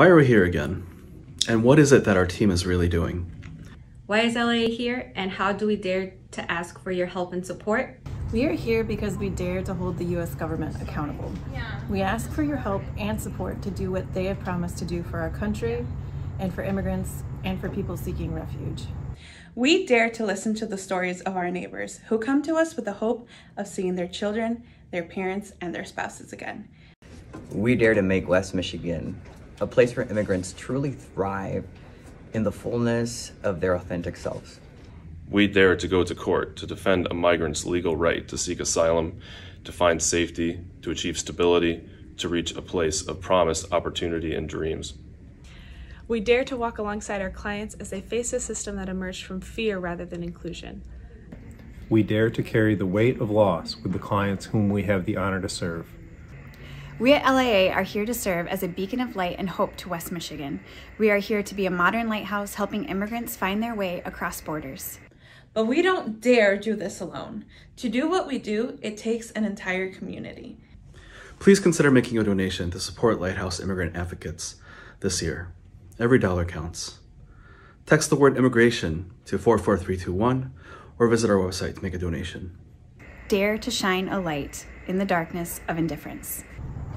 Why are we here again? And what is it that our team is really doing? Why is LIA here and how do we dare to ask for your help and support? We are here because we dare to hold the U.S. government accountable. Yeah. We ask for your help and support to do what they have promised to do for our country and for immigrants and for people seeking refuge. We dare to listen to the stories of our neighbors who come to us with the hope of seeing their children, their parents, and their spouses again. We dare to make West Michigan a place where immigrants truly thrive in the fullness of their authentic selves. We dare to go to court to defend a migrant's legal right to seek asylum, to find safety, to achieve stability, to reach a place of promise, opportunity, and dreams. We dare to walk alongside our clients as they face a system that emerged from fear rather than inclusion. We dare to carry the weight of loss with the clients whom we have the honor to serve. We at LIA are here to serve as a beacon of light and hope to West Michigan. We are here to be a modern lighthouse helping immigrants find their way across borders. But we don't dare do this alone. To do what we do, it takes an entire community. Please consider making a donation to support Lighthouse Immigrant Advocates this year. Every dollar counts. Text the word immigration to 44321 or visit our website to make a donation. Dare to shine a light in the darkness of indifference.